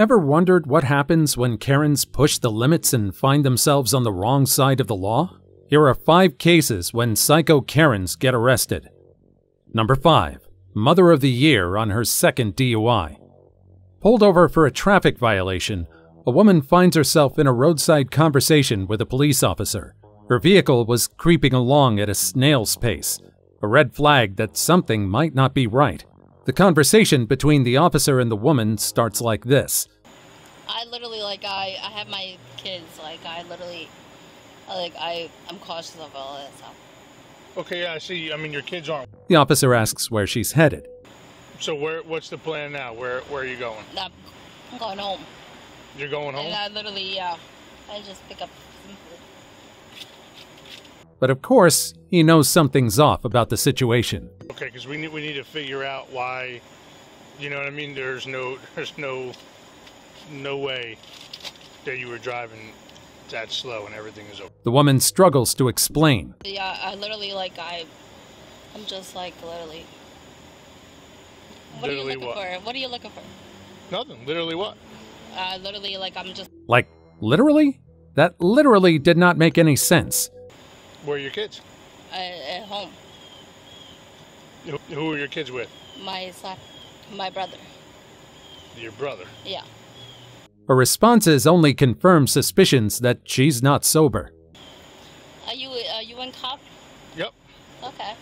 Ever wondered what happens when Karens push the limits and find themselves on the wrong side of the law? Here are five cases when psycho Karens get arrested. Number 5. Mother of the Year on her second DUI. Pulled over for a traffic violation, a woman finds herself in a roadside conversation with a police officer. Her vehicle was creeping along at a snail's pace, a red flag that something might not be right. The conversation between the officer and the woman starts like this. I literally like I I have my kids like I literally like I I'm cautious of all that stuff. Okay, yeah, I see. I mean, your kids aren't. The officer asks where she's headed. So where? What's the plan now? Where Where are you going? I'm I'm going home. You're going home. And I literally yeah, I just pick up some food. But of course, he knows something's off about the situation. Okay, because we need we need to figure out why. You know what I mean? There's no there's no no way that you were driving that slow and everything is okay. The woman struggles to explain. Yeah, I literally like I I'm just like literally. What Literally are you looking what? for? What are you looking for? Nothing. Literally what? Uh, literally like I'm just Like, literally? That literally did not make any sense. Where are your kids? uh, at home. Who, who are your kids with? My son, my brother. Your brother. Yeah. Her responses only confirm suspicions that she's not sober. Are you are you in cop? Yep. Okay.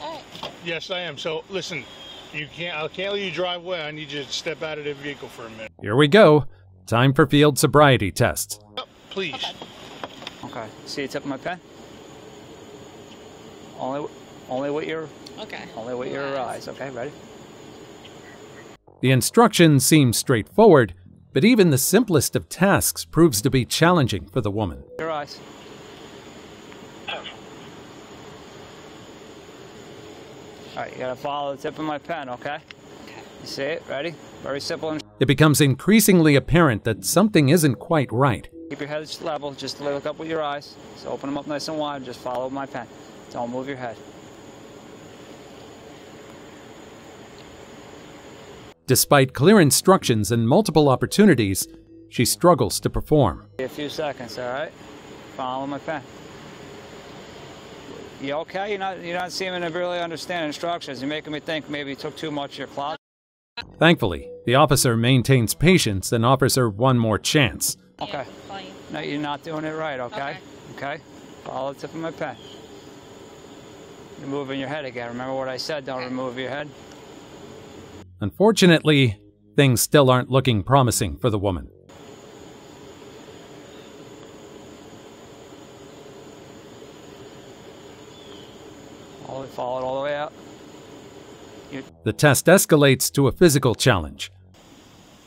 All right. Yes, I am. So listen, you can't. I can't let you drive away. I need you to step out of the vehicle for a minute. Here we go. Time for field sobriety tests. Oh, please. Okay. Okay. See the tip of my pen? Only, only with your, Okay. only with your Relax. eyes. Okay, ready? The instructions seem straightforward, but even the simplest of tasks proves to be challenging for the woman. Your eyes. All right, you gotta follow the tip of my pen, okay? Okay. You see it? Ready? Very simple. And It becomes increasingly apparent that something isn't quite right. keep your head level. Just look up with your eyes. So open them up nice and wide. Just follow my pen. Don't move your head. Despite clear instructions and multiple opportunities, she struggles to perform. A few seconds, all right? Follow my pen. You okay? You're not, you're not seeming to really understand instructions. You're making me think maybe you took too much of your closet. Thankfully, the officer maintains patience and offers her one more chance. Okay. Yeah. No, you're not doing it right, okay? Okay? Follow the tip of my pen. You're moving your head again. Remember what I said, don't remove your head. Unfortunately, things still aren't looking promising for the woman. All the follow it all the way out. The test escalates to a physical challenge.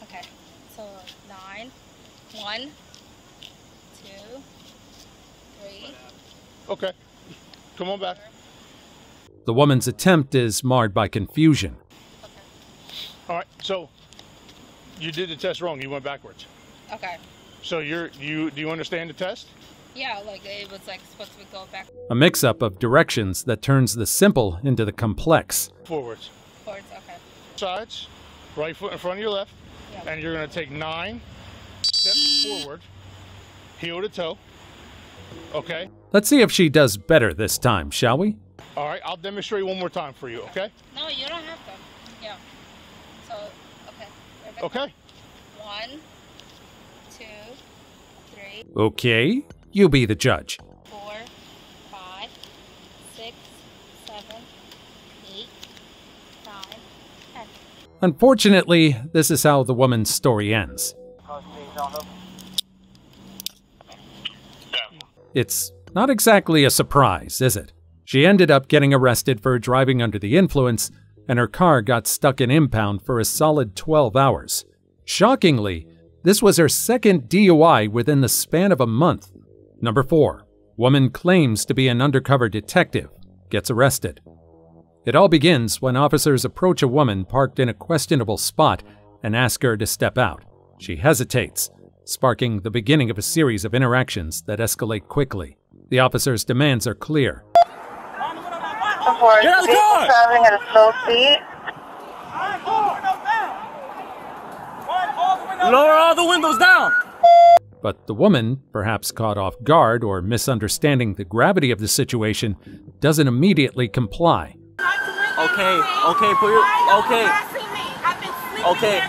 Okay. So nine, one, two, three. Okay. Come on back. The woman's attempt is marred by confusion. All right. So you did the test wrong. You went backwards. Okay. So you're you. Do you understand the test? Yeah, like it was like supposed to go back A mix up of directions that turns the simple into the complex. Forwards. Forwards. Okay. Sides. Right foot in front of your left. Yeah. And you're gonna take nine steps forward, heel to toe. Okay. Let's see if she does better this time, shall we? All right. I'll demonstrate one more time for you. Okay. No, you don't have to. Yeah. So okay. Right back. Okay. One, two, three, Okay, you be the judge. four, five, six, seven, eight, nine, ten. Unfortunately, this is how the woman's story ends. It's not exactly a surprise, is it? She ended up getting arrested for driving under the influence, and her car got stuck in impound for a solid 12 hours. Shockingly, this was her second DUI within the span of a month. Number 4. Woman claims to be an undercover detective, gets arrested. It all begins when officers approach a woman parked in a questionable spot and ask her to step out. She hesitates, sparking the beginning of a series of interactions that escalate quickly. The officer's demands are clear. Before vehicle traveling at a slow speed. Lower all the windows down. But the woman, perhaps caught off guard or misunderstanding the gravity of the situation, doesn't immediately comply. Okay, okay, put your okay. Okay.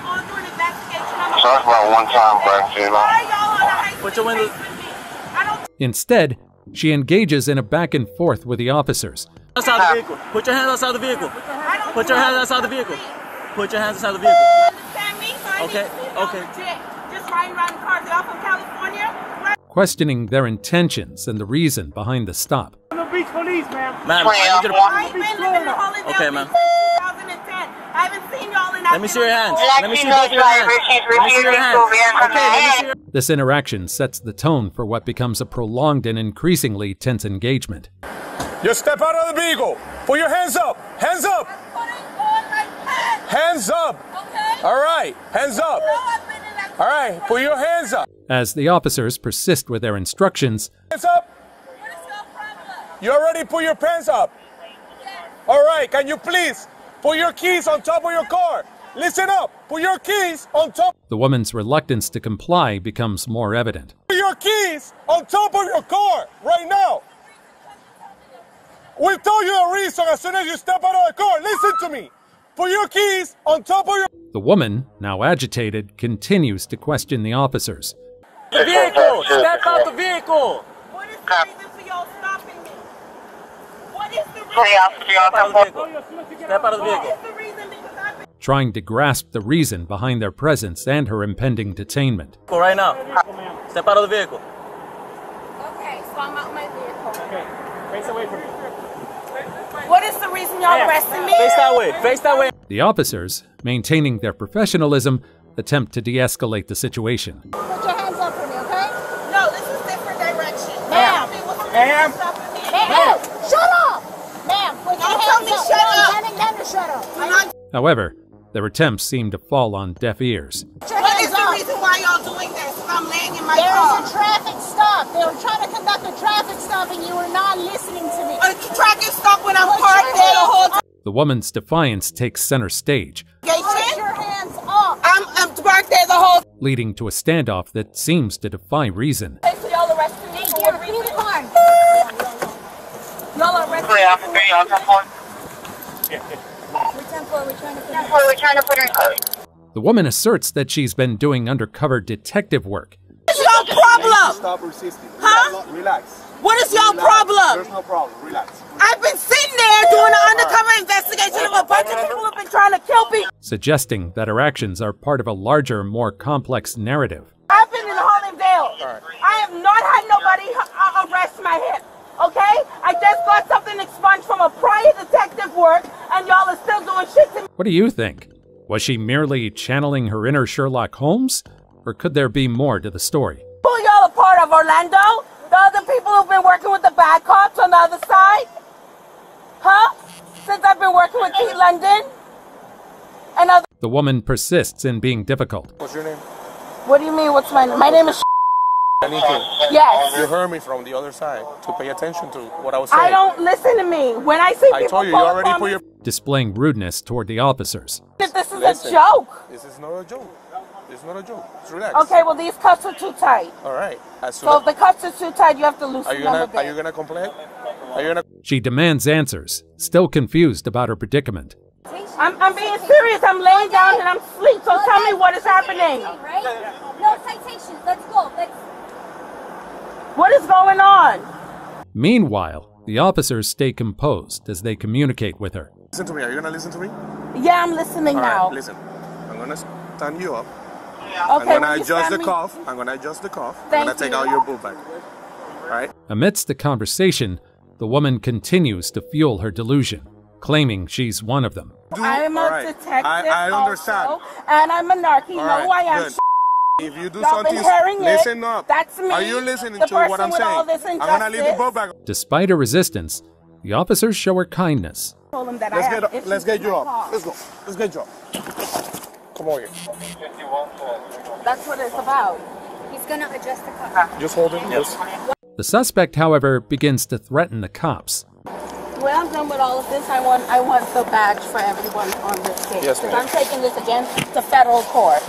So that's about one time, but you know. Put your windows. Instead, she engages in a back and forth with the officers, Outside the vehicle. Put your hands outside the vehicle. Put your hands outside the vehicle. Put your hands outside the vehicle. Okay, okay. Just riding around the cars. Y'all from California? questioning their intentions and the reason behind the stop. Ma'am, I need you to. I've been living in Hallandale Okay, since ma'am. 2010. I haven't seen y'all in Let me see your hands. Let me see both your hands. Let me see your hands. to be on Okay, let me see your This interaction sets the tone for what becomes a prolonged and increasingly tense engagement. You step out of the vehicle. Put your hands up. Hands up. Hands up. All right. Hands up. All right. Put your hands up. As the officers persist with their instructions, Hands up. You already put your pants up. All right. Can you please put your keys on top of your car? Listen up. Put your keys on top. the woman's reluctance to comply becomes more evident. Put your keys on top of your car right now. We'll tell you the reason as soon as you step out of the car. Listen to me. Put your keys on top of your. The woman, now agitated, continues to question the officers. The vehicle. Step out the vehicle. What is the reason for y'all stopping me? What is the reason? Three officers, Step out of the vehicle. Step out the vehicle. is the reason? Because I've trying to grasp the reason behind their presence and her impending detainment. Go right now. Step out of the vehicle. Okay, so I'm out my vehicle. Okay, face away from me. What is the reason y'all arresting me? Face that way. Face that way. The officers, maintaining their professionalism, attempt to de escalate the situation. Put your hands up for me, okay? No, this is different direction. Ma'am. Ma'am. Ma'am, shut up! Ma'am, put your Don't hands up. shut No, I'm telling them to shut up. Do not- However, their attempts seem to fall on deaf ears. Put your hands is the up. reason why y'all doing this? If I'm laying in my There car. was a traffic stop. They were trying to conduct a traffic stop and you were not listening to me. A tracking stop when I'm Put parked there the whole up. The woman's defiance takes center stage, Put your hands up. I'm, I'm parked there the whole leading to a standoff that seems to defy reason. time. So y'all arresting me for Here, what through the reason? Y'all arresting Three me officers, y'all on. We're 10 4, we're trying to put Well, we're trying to put her in. The woman asserts that she's been doing undercover detective work, What's your problem? Stop resisting. Huh? Relax. What is your problem? There's no problem. Relax. I've been sitting there doing an undercover investigation of a bunch of people who've been trying to kill me. suggesting that her actions are part of a larger, more complex narrative. I've been in Hallandale. I have not had nobody uh, arrest my hip. Okay? I just got something expunged from a prior detective work, and y'all are still doing shit to me. What do you think? Was she merely channeling her inner Sherlock Holmes? Or could there be more to the story? Who y'all a part of, Orlando? The other people who've been working with the bad cops on the other side? Huh? Since I've been working with Pete London? And other. The woman persists in being difficult. What's your name? What do you mean? What's my name? My name is. I. Yes. You heard me from the other side to pay attention to what I was saying. I don't listen to me. When I see I people told you, you already put your. displaying rudeness toward the officers. that this is Listen. a joke. This is not a joke. It's not a joke. Just relax. Okay, well these cuffs are too tight. All right. So if the cuffs are too tight, you have to are loosen you them a bit. Are you gonna complain? Are you gonna? She demands answers, still confused about her predicament. I'm, I'm being serious. I'm laying down and I'm asleep. So tell me what is happening. Right? No citations. Let's go. Let's. What is going on? Meanwhile, the officers stay composed as they communicate with her. Listen to me. Are you gonna listen to me? Yeah, I'm listening All right. now. Listen. I'm gonna stand you up. Okay, I'm gonna adjust the me- cuff. I'm gonna adjust the cuff. I'm gonna take you. out your boot bag. All right. Amidst the conversation, the woman continues to fuel her delusion, claiming she's one of them. Do- I'm a all right. detective I, I understand. also, and I'm a narc. You All I am. good. If you do Y'all something, hearing it. listen up. That's me, Are you listening the to what I'm saying? I'm gonna leave the injustice. book back. Despite her resistance, the officers show her kindness. told him that Let's I get have up. issues Let's get you my up. Let's go. Let's get you up. Come on here. That's what it's about. He's gonna adjust the car. Just hold him. Yes. The suspect, however, begins to threaten the cops. When I'm done with all of this, I want I want the badge for everyone on this case. Yes, ma'am. I'm taking this against the federal court.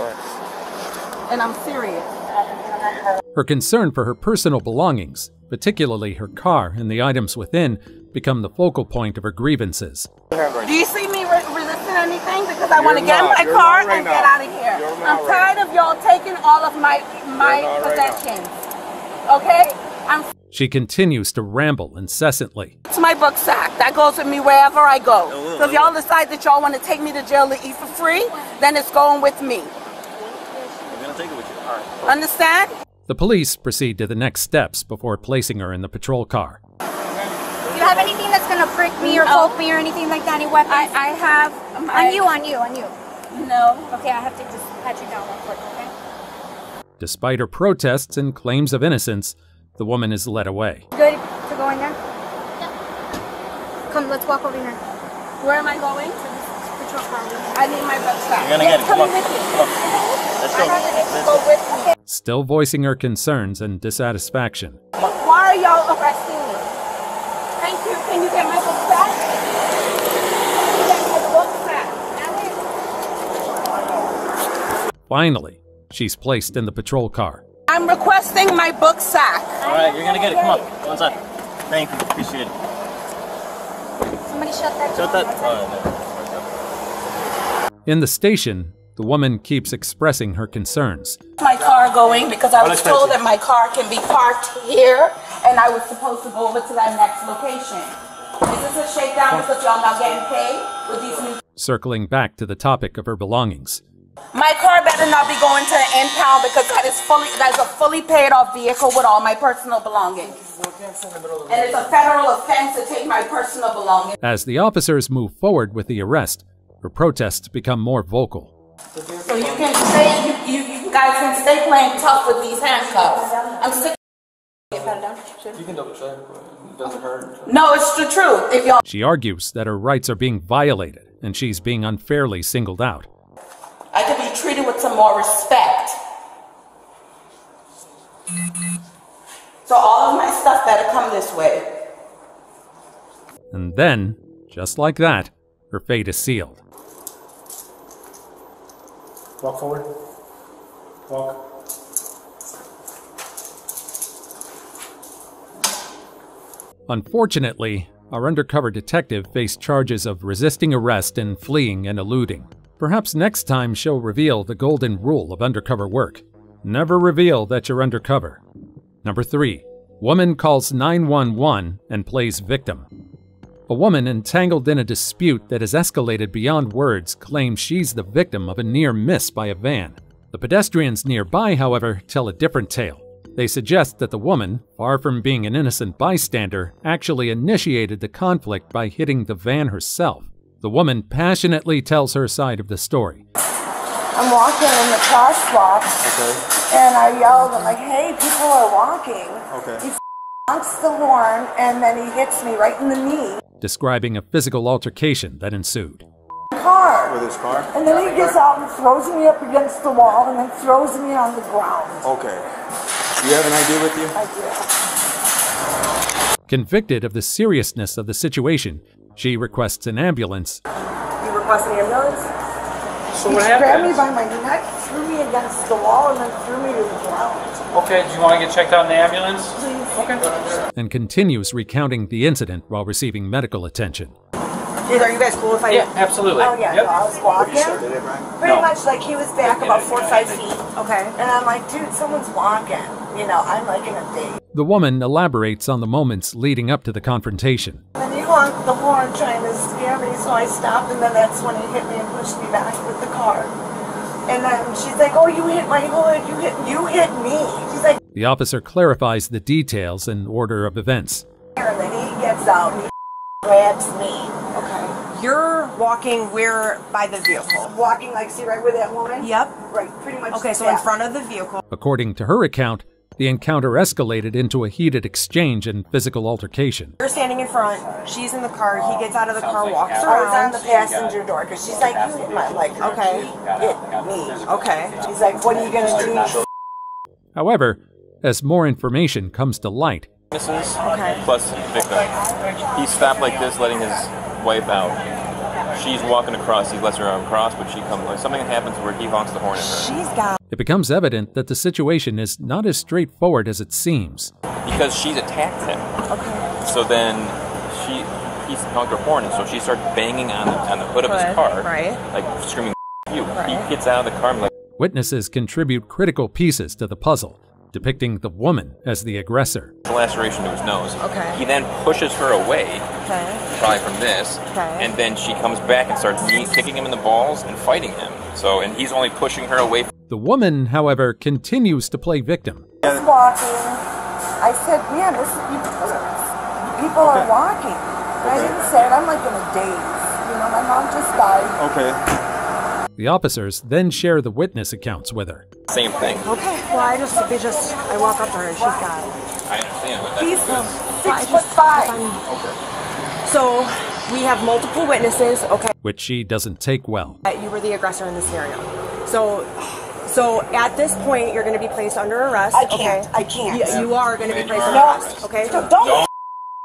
and I'm serious. Her concern for her personal belongings, particularly her car and the items within, become the focal point of her grievances. Do you see me re- resisting anything? Because I want to get in my car right and get out of here. I'm right tired of y'all taking all of my my You're right possessions. Okay? I'm She continues to ramble incessantly. it's my book sack. That goes with me wherever I go. Oh, so if y'all decide that y'all want to take me to jail to eat for free, then it's going with me. We're gonna take it with you. All right. Understand? The police proceed to the next steps before placing her in the patrol car. Do you have anything that's gonna prick me or No. poke me or anything like that? Any weapons? I, I have um, my, on you, on you, on you. No. Okay, I have to just pat you down real quick, okay? Despite her protests and claims of innocence, the woman is led away. Good to go in there? Yeah. Come, let's walk over here. Where am I going? Patrol car over. I need my book sack. You're gonna get it. Come on. Coming with you. Come. Let's go. I have to Let's go go. with me. Still voicing her concerns and dissatisfaction. Why are y'all arresting me? Thank you. Can you get my book back? Can you get my book back? Finally, she's placed in the patrol car. I'm requesting my book sack. All right, you're gonna get it. Come on. One side. Thank you. Appreciate it. Somebody shut that Shut door. that. All right. In the station, the woman keeps expressing her concerns. My car going because I was told that my car can be parked here and I was supposed to go over to that next location. Is this a shakedown because y'all not getting paid with these new Circling back to the topic of her belongings. My car better not be going to an impound because that is fully that is a fully paid off vehicle with all my personal belongings. And it's a federal offense to take my personal belongings. As the officers move forward with the arrest, her protests become more vocal. So you can stay you, you, you guys can stay playing tough with these handcuffs. I'm sick You can double check. It doesn't hurt. No, it's the truth. If y'all She argues that her rights are being violated and she's being unfairly singled out. I could be treated with some more respect. So all of my stuff better come this way. And then, just like that, her fate is sealed. Walk forward. Walk. Unfortunately, our undercover detective faced charges of resisting arrest and fleeing and eluding. Perhaps next time she'll reveal the golden rule of undercover work. Never reveal that you're undercover. Number 3. Woman calls 911 and plays victim. A woman entangled in a dispute that has escalated beyond words claims she's the victim of a near miss by a van. The pedestrians nearby, however, tell a different tale. They suggest that the woman, far from being an innocent bystander, actually initiated the conflict by hitting the van herself. The woman passionately tells her side of the story. I'm walking and the car stops. Okay. And I yelled, I'm like, hey, people are walking. Okay. He honks the horn and then he hits me right in the knee. describing a physical altercation that ensued. Car. With his car? And then he gets out and throws me up against the wall and then throws me on the ground. Okay. Do you have an idea with you? I do. Convicted of the seriousness of the situation, she requests an ambulance You request an ambulance? So he what grabbed me by my neck, threw me against the wall, and then threw me to the ground. Okay, do you want to get checked out in the ambulance? Please. and continues recounting the incident while receiving medical attention. Are you guys cool if I? Yeah, absolutely. Oh yeah, Yep. so I was walking. Pretty No. much like he was back about four or five feet. Okay. And I'm like, dude, someone's walking. You know, I'm like in a date. The woman elaborates on the moments leading up to the confrontation. And he honked the horn trying to scare me, so I stopped, and then that's when he hit me and pushed me back with the car. And then she's like, "Oh, you hit my hood. You hit, you hit me." She's like, The officer clarifies the details and order of events. and then he gets out and he grabs me. Okay. You're walking where by the vehicle? Walking like, see right where that woman? Yep. Right, pretty much. Okay, so in front of the vehicle. According to her account, the encounter escalated into a heated exchange and physical altercation. You're standing in front. She's in the car. He gets out of the car, walks I was around. on the passenger door because she's like, you hit my like, Okay. hit me. Okay. She's like, what are you gonna do? However, as more information comes to light, Witnesses Okay. plus victim. He stopped like this, letting his wife out. She's walking across. He lets her arm cross, but she comes. Like something happens where he honks the horn at her. She's got. It becomes evident that the situation is not as straightforward as it seems. because she's attacked him. Okay. So then she he's honked her horn, and so she starts banging on the on the hood of his car, right. like screaming "you." Right. He gets out of the car and like. Witnesses contribute critical pieces to the puzzle, depicting the woman as the aggressor. The laceration to his nose. Okay. He then pushes her away, Okay. probably from this, Okay. and then she comes back and starts knee- kicking him in the balls and fighting him. So, and he's only pushing her away. The woman, however, continues to play victim. Just walking. I said, man, this people, people are walking. And I didn't say it. I'm like in a daze. You know, my mom just died. Okay. The officers then share the witness accounts with her. Same thing. Okay. Well, I just, they just, I walk up to her and she's got it. I understand, but He's that's um, six foot five. So we have multiple witnesses. Okay. which she doesn't take well. that You were the aggressor in this scenario. So, so at this point, you're going to be placed under arrest. I can't. Okay. I can't. You, you are going to be placed under No. arrest. Okay. Don't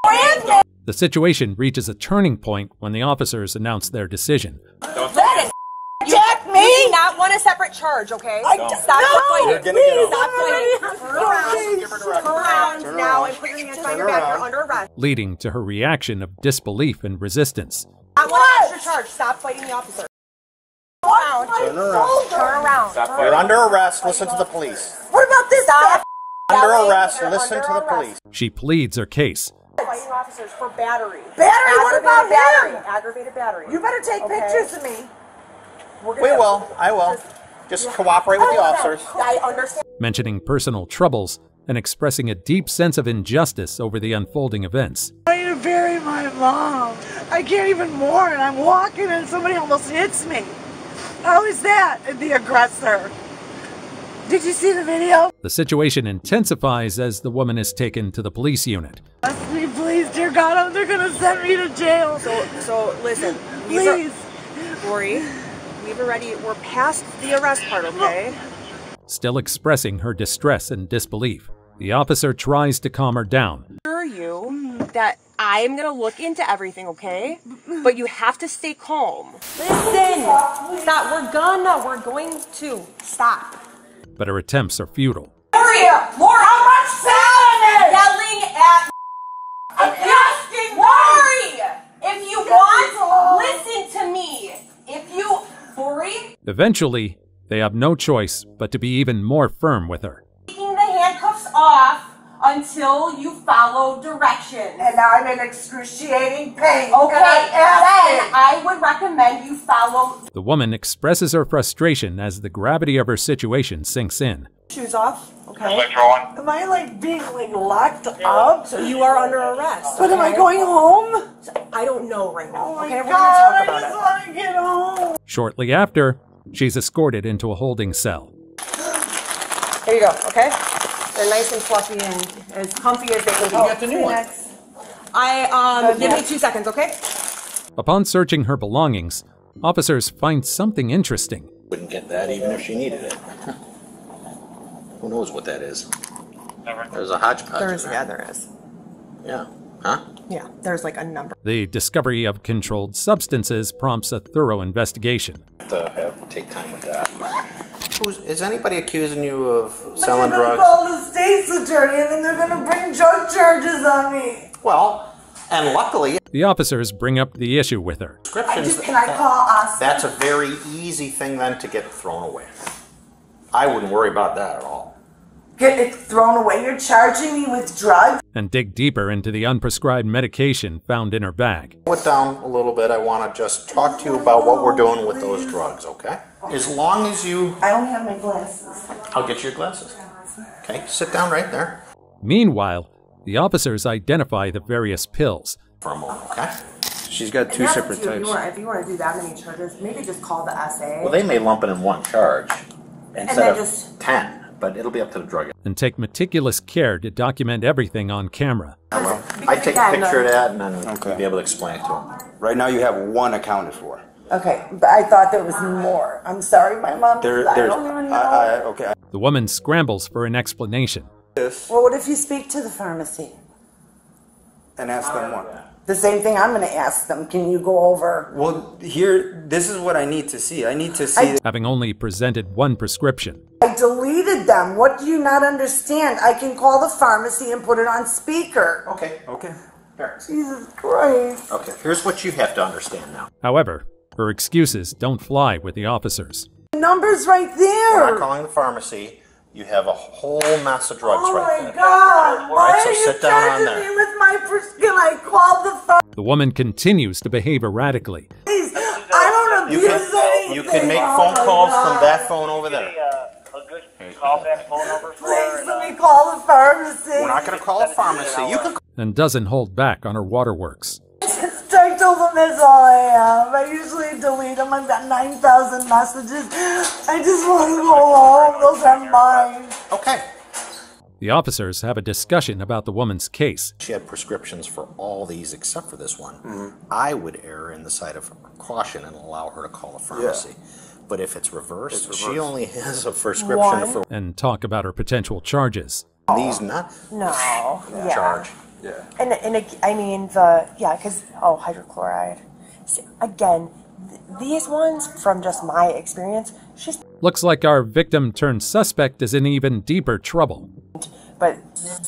brand me. The situation reaches a turning point when the officers announce their decision. Listen, Jack you do not want a separate charge. Okay. I Stop just- Stop no. fighting. You're gonna get Stop fighting. Turn around. Give her the. Turn around Turn now around. and put your hands Turn behind your back. You're under arrest. leading to her reaction of disbelief and resistance. I want an extra charge. Stop fighting the officer. Turn around. Turn around. Turn around. Stop You're under arrest. Listen to the police. What about this? Stop. Under arrest. You're Listen under to the arrest. police. She pleads her case. Fighting officers for battery. Battery? What about battery? him? Aggravated battery. You better take Okay. pictures of me. We're We will. I will. Just cooperate with the officers. I understand. mentioning personal troubles and expressing a deep sense of injustice over the unfolding events. I need to bury my mom. I can't even mourn. I'm walking and somebody almost hits me. How is that? The aggressor. Did you see the video? The situation intensifies as the woman is taken to the police unit. Bless me, please, dear God. They're gonna send me to jail. So, so listen. these are- Please. Lori, we've already, we're past the arrest part, okay? Still expressing her distress and disbelief, the officer tries to calm her down. I assure you that I'm gonna look into everything, okay? But you have to stay calm. Listen, stop. We're gonna. We're going to stop. But her attempts are futile. Lori, Lori, how much salad? Yelling at. I'm asking Lori. If you want, listen to me. If you, Lori, Eventually, they have no choice but to be even more firm with her. taking the handcuffs off until you follow directions. And now I'm in excruciating pain. Okay, And I then asked I would recommend you follow. The woman expresses her frustration as the gravity of her situation sinks in. Shoes off, okay? it. Am I like being like locked up? So you are under arrest. But am I going home? I don't know right now. Oh my okay, we're God, gonna I just about want to get home. Shortly after, she's escorted into a holding cell. Here you go. Okay, they're nice and fluffy and as comfy as they can be. Oh, get the new one. I um, give me two seconds, okay? Upon searching her belongings, officers find something interesting. Wouldn't get that even if she needed it. Who knows what that is? There's a hodgepodge. There is, in yeah, there is. Yeah. Huh? Yeah, there's like a number. The discovery of controlled substances prompts a thorough investigation. Have to have, take time with that. Who's, is anybody accusing you of selling They're gonna drugs? call the state's attorney and then they're gonna bring drug charges on me. Well, and luckily, The officers bring up the issue with her. I just, can I call us? That's a very easy thing then to get thrown away. I wouldn't worry about that at all. Get it thrown away. You're charging me with drugs? and dig deeper into the unprescribed medication found in her bag. Slow it down a little bit. I want to just talk to you about what we're doing with those drugs, okay? As long as you. I don't have my glasses. I'll get you your glasses. Okay, sit down right there Meanwhile, the officers identify the various pills. for a moment, okay? She's got two separate up. If types. you want, if you want to do that many charges, maybe just call the SA. Well, they may lump it in one charge then instead of just- 10, but it'll be up to the drug. and take meticulous care to document everything on camera. Uh, well, I take a picture of that and then you'll be able to explain it to them. Right now, you have one accounted for. Okay, but I thought there was more. I'm sorry, my mom. There, I there's. don't even know. I, I, okay. The woman scrambles for an explanation. Well, what if you speak to the pharmacy? and ask them what. The same thing I'm going to ask them. Can you go over? Well, here, this is what I need to see. I need to see. Having only presented one prescription, I deleted them. What do you not understand? I can call the pharmacy and put it on speaker. Okay, okay. Here. Jesus Christ. Okay, here's what you have to understand now. however, her excuses don't fly with the officers. The number's right We're there. not calling the pharmacy. You have a whole mass of drugs Oh right my there. God! Why Alright, so are sit down on charging there. me with my pres- Can I call the pharmacy? The woman continues to behave erratically. Please, I don't You abuse can, anything. you can make Oh phone my calls God. from that phone over there. Call that phone number for Please let me call the pharmacy. We're not going to call a pharmacy. You can and doesn't hold back on her waterworks. I told them that's all I have. I usually delete them. I've got 9,000 messages. I just want to go home. Those are mine. Okay. The officers have a discussion about the woman's case. She had prescriptions for all these except for this one. Mm-hmm. I would err in the side of caution and allow her to call a pharmacy. But if it's reversed, It's she only has a prescription One. for and talk about her potential charges. these not No. Yeah. charge. Yeah. And and I mean the yeah, because oh hydrochloride. See, again, th- these ones from just my experience, she's Looks like our victim turned suspect is in even deeper trouble. But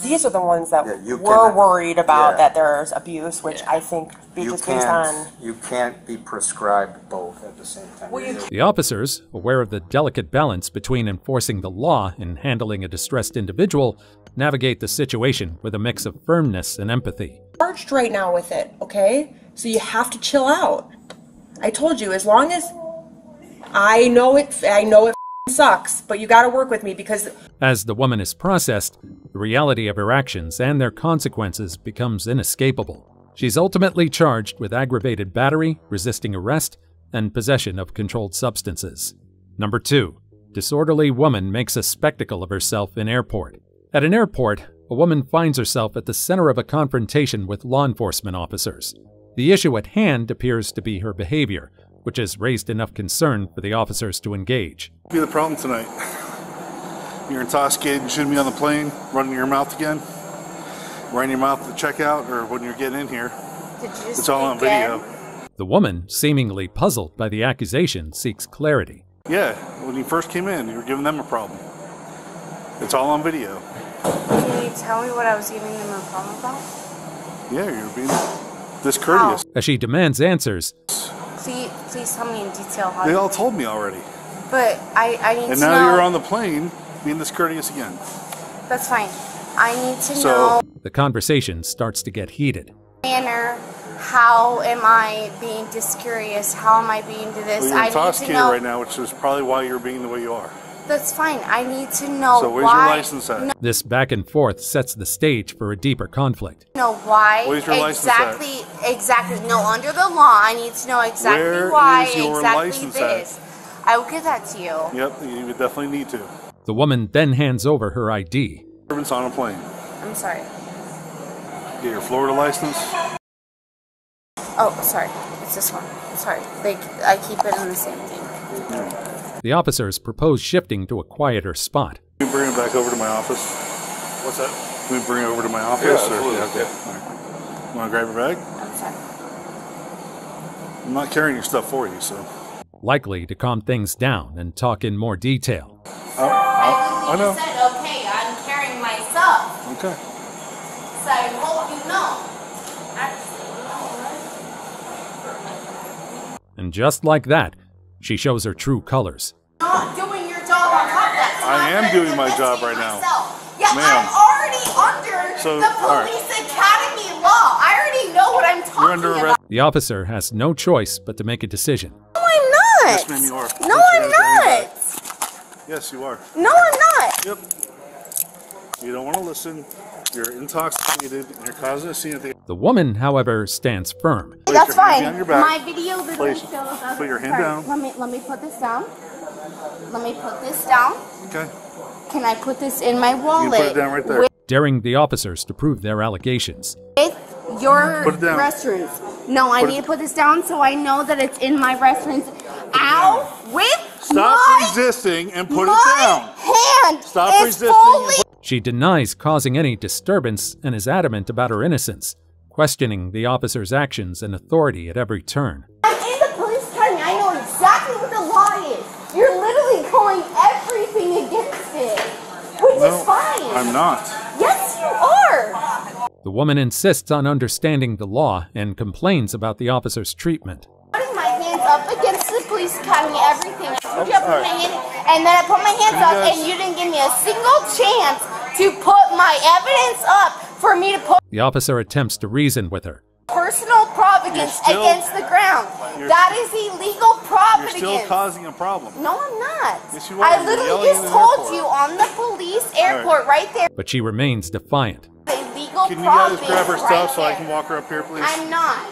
these are the ones that Yeah, you we're can- worried about yeah. that there's abuse, which I think be You just based on. can't, you can't be prescribed both at the same time. Well, you- The officers, aware of the delicate balance between enforcing the law and handling a distressed individual, navigate the situation with a mix of firmness and empathy. charged right now with it, okay? So you have to chill out. I told you, as long as I know it, I know it sucks, but you got to work with me because As the woman is processed, the reality of her actions and their consequences becomes inescapable. She's ultimately charged with aggravated battery, resisting arrest, and possession of controlled substances. Number 2. Disorderly woman makes a spectacle of herself in airport. At an airport, a woman finds herself at the center of a confrontation with law enforcement officers. The issue at hand appears to be her behavior, which has raised enough concern for the officers to engage. be the problem tonight? You're intoxicated, you shouldn't be on the plane, running your mouth again, running your mouth at the checkout, or when you're getting in here. Did you It's all on video. The woman, seemingly puzzled by the accusation, seeks clarity. Yeah, when you first came in, you were giving them a problem. It's all on video. Can you tell me what I was giving them a problem about? Yeah, you're being discourteous. As she demands answers, Please, please tell me in detail how. They you- all told me already. But I, I need And to now know. you're on the plane being discourteous again. That's fine. I need to So- know the conversation starts to get heated. manner. How am I being discurious? How am I being to this? Well, you're I need to intoxicated know. right now, which is probably why you're being the way you are. That's fine. I need to know so where's why. your license at? This back and forth sets the stage for a deeper conflict. know why Where's your license at? exactly exactly no under the law i need to know exactly Where why is your exactly license at? this i will give that to you Yep, you would definitely need to. The woman then hands over her ID. Servants on a plane. i'm sorry Get your Florida license. oh sorry it's this one sorry they i keep it in the same thing The officers propose shifting to a quieter spot. Can you bring him back over to my office? What's that? Can we bring him over to my office? Yeah, or- absolutely. okay. All right. Want to grab your bag? i'm I'm not carrying your stuff for you, so. Likely to calm things down and talk in more detail. Oh, I, I know. said okay i'm carrying myself Okay. so i hope you know And just like that, she shows her true colors. not doing your job on top of that I am doing my job right now. yeah Ma'am. i'm already under So, the all right. police academy law i already know what i'm talking You're under about arrest. The officer has no choice but to make a decision. no i'm not Yes, ma'am, you are. no Yes, i'm not Yes, you are. no i'm not Yep. You don't want to listen. You're intoxicated and you're causing a scene at the. The woman, however, stands firm. Place That's fine. behind your back. My video literally Place- shows us. put your hand Sorry, down. Let me let me put this down. Let me put this down. Okay. Can I put this in my wallet? put it down right there. Daring the officers to prove their allegations. with your Put it down. restrooms. No, I Put need it- to put this down so I know that it's in my restrooms. Ow! With Stop my, resisting and put my it down. hand Stop is resisting. fully She denies causing any disturbance and is adamant about her innocence, questioning the officer's actions and authority at every turn. I'm in the police academy. I know exactly what the law is. You're literally going everything against it, which No, is fine. I'm not. Yes, you are. The woman insists on understanding the law and complains about the officer's treatment. Putting my hands up against the police academy, everything. I told you I put Alright. my hand, and then I put my hands up, and you didn't give me a single chance to put my evidence up for me to put The officer attempts to reason with her. personal providence still- against the ground. That is illegal You're still causing a problem. no, I'm not. Yes, you are. I literally just told airport. you on the police airport right there. But she remains defiant. Illegal Can you guys grab her right stuff so I can walk her up here, please? I'm not.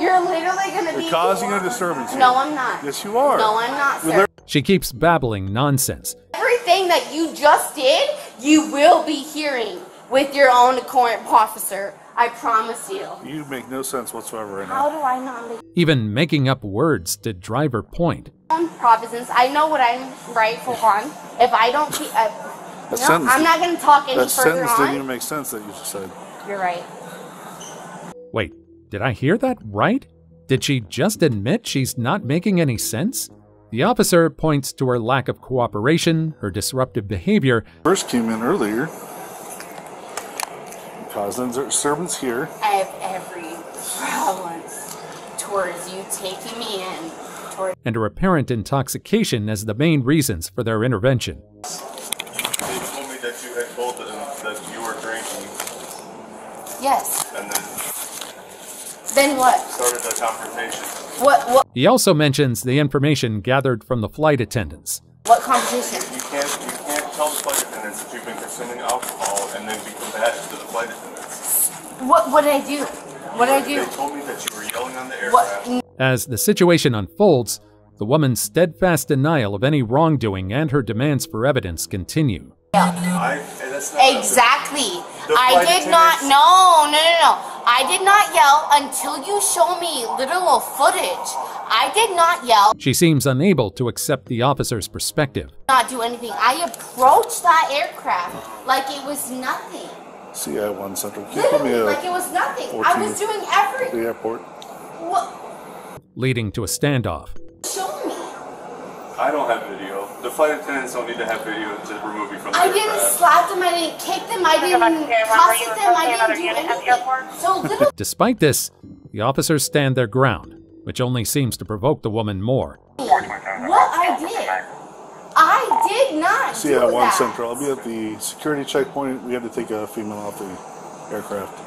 You're literally gonna You're be causing a disturbance. here. No, I'm not. Yes, you are. No, I'm not, sir. Lit- She keeps babbling nonsense. Everything that you just did, you will be hearing with your own current officer. I promise you. You make no sense whatsoever right How now. do I not make even making up words to drive her point. my own providence? I know what I'm rightful on. If I don't keep, uh, no, sentence- I'm not going to talk any That further sentence on. didn't even make sense that you just said. You're right. Wait, did I hear that right? Did she just admit she's not making any sense? The officer points to her lack of cooperation, her disruptive behavior, First came in earlier. Cousins Causing disturbance here. I have every providence towards you taking me in. Towards and her apparent intoxication as the main reasons for their intervention. They told me that you had told them that you were drinking yes. and then Then what? started the confrontation. What? What? He also mentions the information gathered from the flight attendants. What competition? You can't you can't tell the flight attendants that you've been consuming alcohol and then be combative to the flight attendants. What? What did I do? What did I do? They told me that you were yelling on the What? aircraft. As the situation unfolds, the woman's steadfast denial of any wrongdoing and her demands for evidence continue. I, that's not Exactly. The I did not. attendants- No, no, no, no. I did not yell until you show me literal footage. I did not yell. She seems unable to accept the officer's perspective. Not do anything. I approached that aircraft like it was nothing. See, I one central. Can you me Literally, like it was nothing. I was doing everything. the airport? What? leading to a standoff. Show me. I don't have video. The flight attendants don't need to have video to remove you from the I didn't aircraft. slap them. I didn't kick them. I didn't toss at them. I didn't do anything. So little. Despite this, the officers stand their ground, which only seems to provoke the woman more. What I did. I did not See, do at one that. central. I'll be at the security checkpoint. We had to take a female off the aircraft.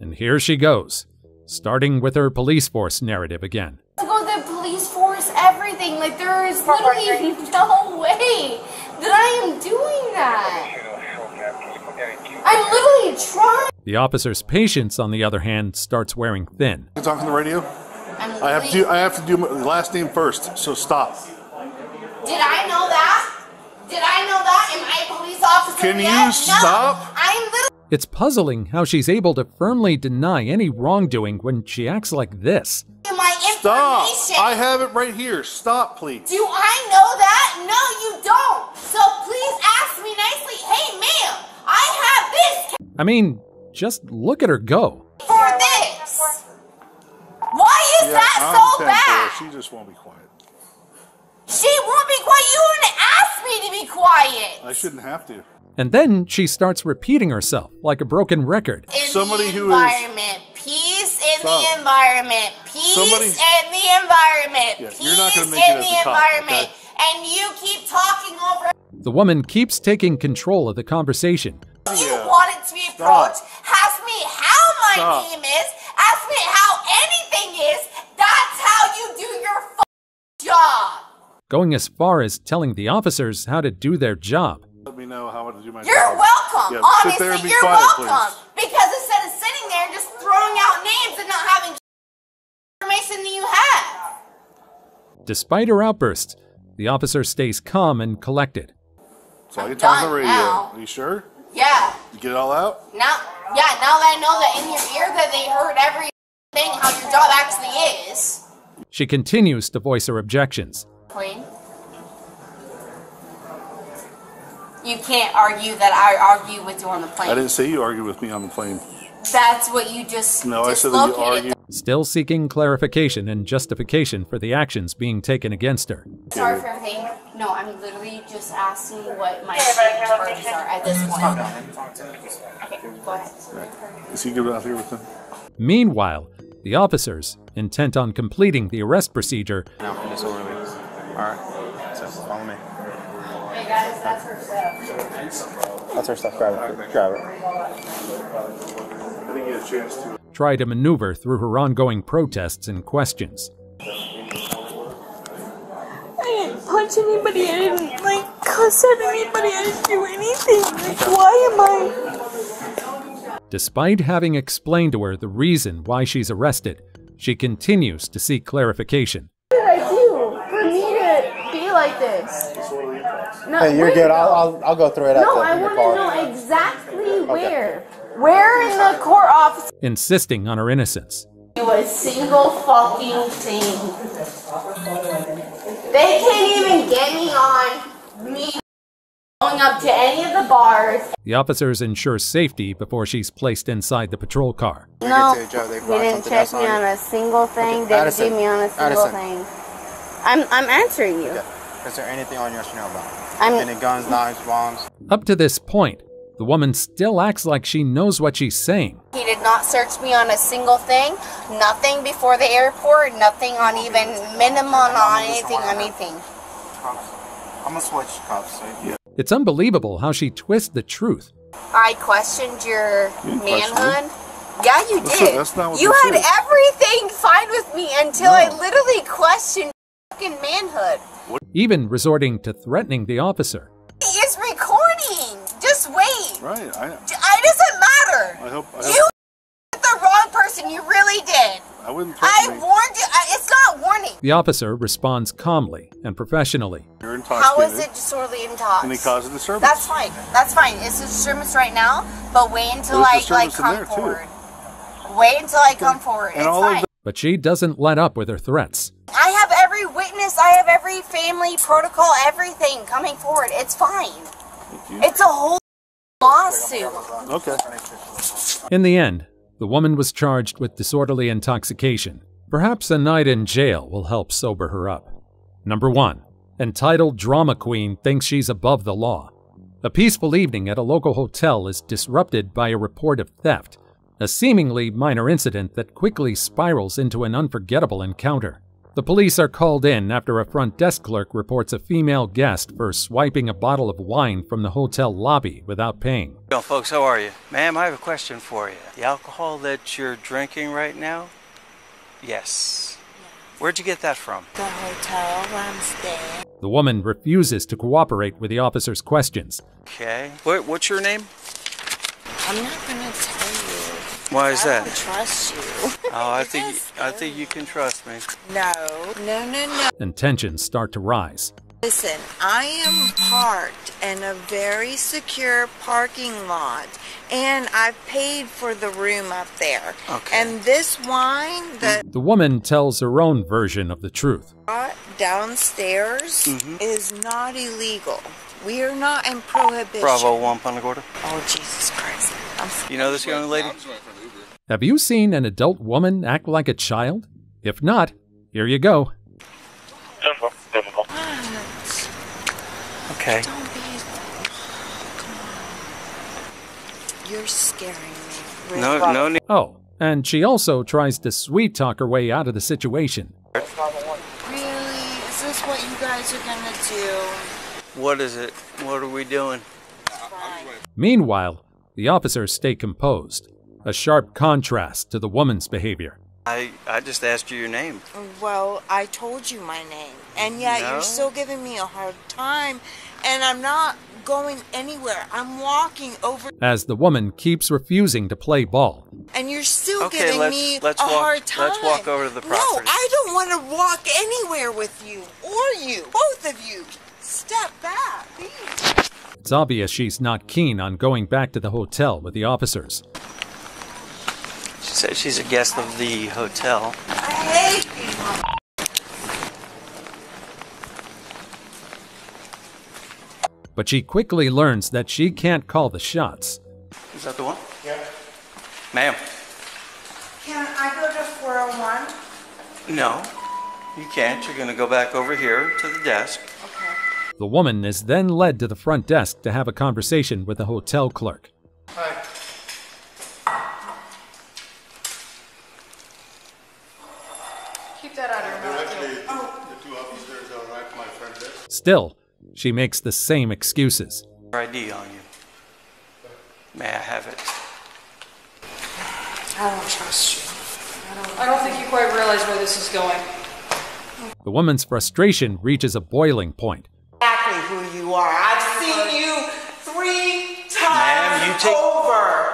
And here she goes, starting with her police force narrative again. to go to the police force, everything. Like there is literally no way that I am doing that. I'm literally trying. The officer's patience, on the other hand, starts wearing thin. You talking on the radio? I'm I have to do. I have to do my last name first. So stop. Did I know that? Did I know that? Am I a police officer? Can you yet? No. stop? I'm literally. It's puzzling how she's able to firmly deny any wrongdoing when she acts like this. My Stop. information. I have it right here. Stop, please. Do I know that? No, you don't. So please ask me nicely. Hey, ma'am, I have this I mean, just look at her go. for this. Why is Yeah, that I'm so 10 bad? She just won't be quiet. She won't be quiet. You wouldn't ask me to be quiet. I shouldn't have to. And then she starts repeating herself like a broken record. In Somebody the who is- environment. Peace in Stop. the environment. Peace Somebody- in the environment. Yeah, Peace you're not gonna make in it as the a cop, environment. okay? And you keep talking over. The woman keeps taking control of the conversation. You Yeah. want it to be approached. Ask me how my Stop. name is. Ask me how anything is. That's how you do your f- job. going as far as telling the officers how to do their job. Let me know how to do my You're job. welcome. Yeah, Honestly, sit there and be you're quiet, welcome. please. Because instead of sitting there and just throwing out names and not having information that you have. Despite her outbursts, the officer stays calm and collected. So I can talk on the radio. now. Are you sure? Yeah. You get it all out? Now, yeah. Now that I know that in your ear that they heard everything, how your job actually is. She continues to voice her objections. Queen. You can't argue that I argue with you on the plane. I didn't say you argued with me on the plane. That's what you just No, I said that you dislocated. argued. Still seeking clarification and justification for the actions being taken against her. Sorry for everything. No, I'm literally just asking what my charges are at this point. Okay, go ahead. Is he good out here with them? Meanwhile, the officers, intent on completing the arrest procedure, Now from disorderly. Alright. So follow me. Hey guys, that's her stuff. That's our stuff. Grab it. Grab it. I think he had a chance to. try to maneuver through her ongoing protests and questions. I didn't punch anybody. I didn't like cuss at anybody. I didn't do anything. Like, why am I? Despite having explained to her the reason why she's arrested, she continues to seek clarification. What did I do for me to be like this? No, Hey, you're good. I'll, I'll, I'll go through it No, after I want to know exactly where. Where in the court office insisting on her innocence. do a single fucking thing? They can't even get me on me going up to any of the bars. The officers ensure safety before she's placed inside the patrol car. No, they they didn't check me on on a single thing. Okay, They didn't Addison, get me on a single Addison. thing. I'm I'm answering you. Is there anything on you I should know about? I'm- Any guns, knives, bombs? Up to this point, the woman still acts like she knows what she's saying. He did not search me on a single thing. Nothing before the airport. Nothing on even minimum on anything. Anything. I'm gonna switch cups. So eh? yeah. It's unbelievable how she twists the truth. I questioned your You didn't question manhood. Yeah, you That's did. not- that's not what you had is. everything fine with me until I literally questioned fucking manhood. even resorting to threatening the officer. He is recording. Just wait. Right. I, It doesn't matter. I hope. I, hope, You hit the wrong person. You really did. I wouldn't I me. warned you. I- It's not warning. The officer responds calmly and professionally. You're How is it disorderly in talks? And he caused a disturbance. That's fine. That's fine. It's a disturbance right now, but wait until There's I like come there, too. forward. Wait until I come forward. And it's fine. But she doesn't let up with her threats. I have every witness. I have every family protocol. Everything coming forward. It's fine. It's a whole lawsuit. Okay. In the end, the woman was charged with disorderly intoxication. Perhaps a night in jail will help sober her up. Number 1. Entitled drama queen thinks she's above the law. A peaceful evening at a local hotel is disrupted by a report of theft, a seemingly minor incident that quickly spirals into an unforgettable encounter. The police are called in after a front desk clerk reports a female guest for swiping a bottle of wine from the hotel lobby without paying. Well, folks, how are you? Ma'am, I have a question for you. The alcohol that you're drinking right now? Yes. Where'd you get that from? The hotel where I'm staying. The woman refuses to cooperate with the officer's questions. Okay. What, what's your name? I'm not gonna tell you. Why is I that? don't trust you. Oh, I think I think you can trust me. No, no, no, no. and tensions start to rise. Listen, I am parked in a very secure parking lot, and I've paid for the room up there. Okay. And this wine that The woman tells her own version of the truth. downstairs Mm-hmm. is not illegal. We are not in prohibition. Bravo, one Punta Gorda. Oh, Jesus Christ. I'm. You know this young lady? Have you seen an adult woman act like a child? If not, here you go. Okay. Don't be. You're scaring me. Rick. No, no need. Oh, and she also tries to sweet talk her way out of the situation. Really? Is this what you guys are gonna do? What is it? What are we doing? Meanwhile, the officers stay composed, a sharp contrast to the woman's behavior. I I just asked you your name. Well, I told you my name, and yet No. you're still giving me a hard time, and I'm not going anywhere. I'm walking over, As the woman keeps refusing to play ball, and you're still Okay, giving let's- me let's a walk- hard time. let's walk over to the property. No. I don't want to walk anywhere with you or you, both of you. Step back, please. it's obvious she's not keen on going back to the hotel with the officers. She said she's a guest of the hotel. I hate you. But she quickly learns that she can't call the shots. Is that the one? Yeah. Ma'am. Can I go to 401? No, you can't. You're going to go back over here to the desk. Okay. The woman is then led to the front desk to have a conversation with the hotel clerk. Hi. Keep that out of your mouth. Actually, too. the two officers are right my front desk. Still, she makes the same excuses. ID on you. May I have it? I don't trust you. I don't, I don't think you quite realize where this is going. The woman's frustration reaches a boiling point. Exactly who you are. I've seen you three times you take- over.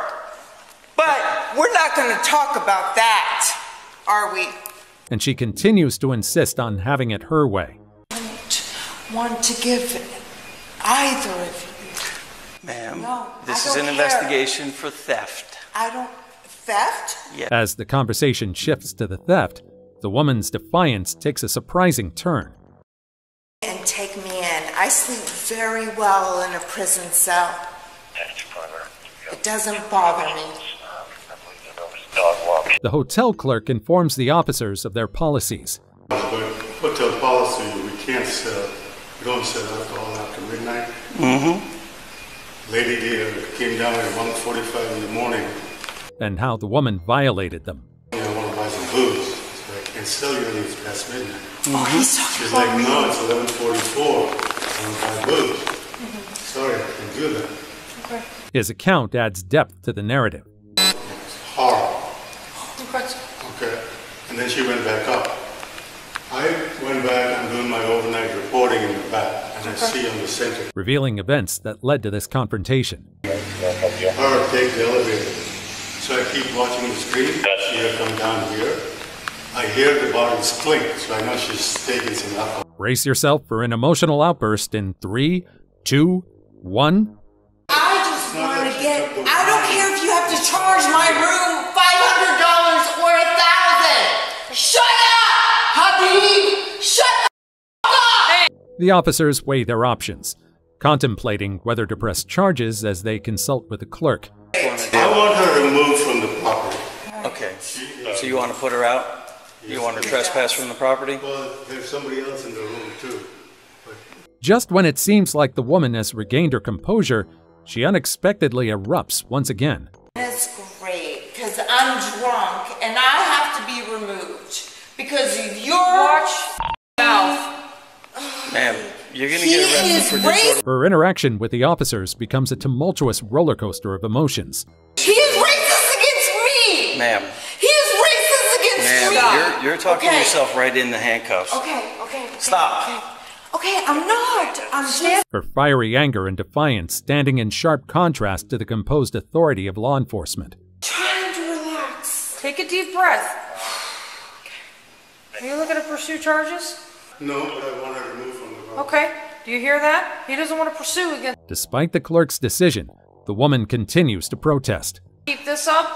But we're not going to talk about that, are we? and she continues to insist on having it her way. Want to give either of you. Ma'am, No, this I is an don't care. investigation for theft. I don't. Theft? Yeah. As the conversation shifts to the theft, the woman's defiance takes a surprising turn. And take me in. I sleep very well in a prison cell. It doesn't bother me. The hotel clerk informs the officers of their policies. But hotel policy, we can't sell, we don't sell alcohol after midnight. Mm-hmm. Lady there came down at 1:45 in the morning. and how the woman violated them. I want to buy some booze. So I can't sell you any past midnight. Oh, he's talking She's like, me. no, it's 11:44. I want to buy booze. Sorry, I can't do that. His account adds depth to the narrative. Horrible. Okay. And then she went back up. I went back, I'm doing my overnight reporting in the back, and I see on the center, revealing events that led to this confrontation. her take the elevator. So I keep watching the screen. See her come down here. I hear the bottles clink, so I know she's taking some alcohol. Brace yourself for an emotional outburst in three, two, one. The officers weigh their options, contemplating whether to press charges as they consult with the clerk. I want her removed from the property. Okay. So you want to put her out? You want her trespass from the property? Well, there's somebody else in the room too. Just when it seems like the woman has regained her composure, she unexpectedly erupts once again. That's great, because I'm drunk and I have to be removed because of your watch mouth. Ma'am, you're going to He get arrested is for racist. disorder. Her interaction with the officers becomes a tumultuous roller coaster of emotions. He is racist against me. Ma'am, He is racist against ma'am, me. you're, you're talking okay. yourself right in the handcuffs. Okay, okay. okay, Stop. Okay. Okay, I'm not. I'm just. Her fiery anger and defiance standing in sharp contrast to the composed authority of law enforcement. trying to relax. Take a deep breath. Are you looking to pursue charges? No, but I want her removed from the property. Okay. Do you hear that? He doesn't want to pursue again. Despite the clerk's decision, the woman continues to protest. Keep this up.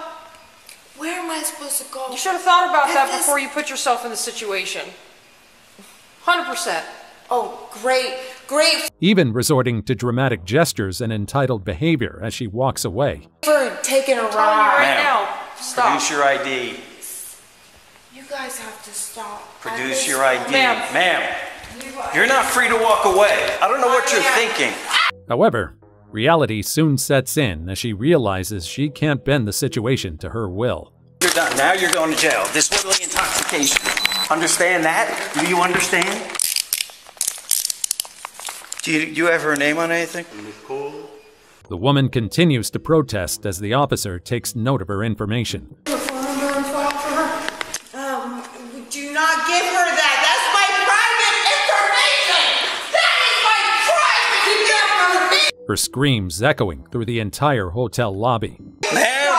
Where am I supposed to go? You should have thought about that This- before you put yourself in the situation. 100%. Oh, great, great even resorting to dramatic gestures and entitled behavior as she walks away. for taking a Telling you ride. right now. Stop. Produce your ID. You guys have to stop. Produce your ID. point. Ma'am. Ma'am, you're not free to walk away. I don't know what you're thinking. However, reality soon sets in as she realizes she can't bend the situation to her will. You're done. Now you're going to jail. Disorderly intoxication. Understand that? Do you understand? Do you, do you have her name on anything? The woman continues to protest as the officer takes note of her information. Um, do not give her that. That's my private information. That is my private information. Her screams echoing through the entire hotel lobby. Ma'am,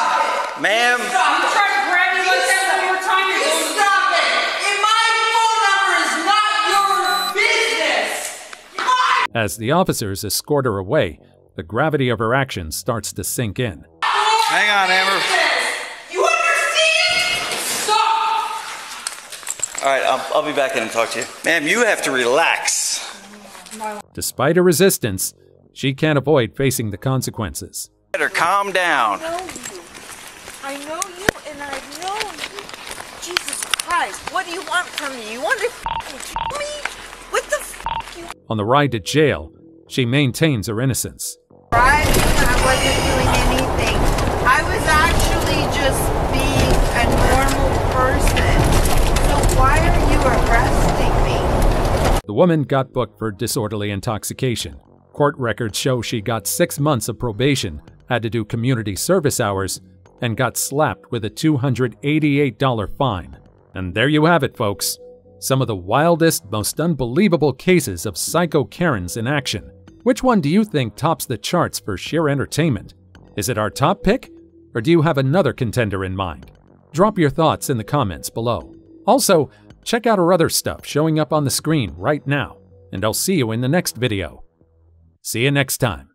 ma'am, Stop. You tried to grab me like that one more time, you're You going to stop it. And my phone number is not your business. My As the officers escort her away, the gravity of her actions starts to sink in. hang on, Amber. You understand? Stop. All right, I'll, I'll be back in and talk to you. Ma'am, you have to relax. Despite her resistance, she can't avoid facing the consequences. Better calm down. I know you. I know you, and I know you. Jesus Christ, what do you want from me? You want to kill me? What the f*** you On the ride to jail, she maintains her innocence. driving? I wasn't doing anything. I was actually just being a normal person. So why are you arresting me? The woman got booked for disorderly intoxication. Court records show she got six months of probation, had to do community service hours, and got slapped with a $288 fine. And there you have it, folks. Some of the wildest, most unbelievable cases of psycho Karens in action. Which one do you think tops the charts for sheer entertainment? Is it our top pick? Or do you have another contender in mind? Drop your thoughts in the comments below. Also, check out our other stuff showing up on the screen right now, and I'll see you in the next video. See you next time.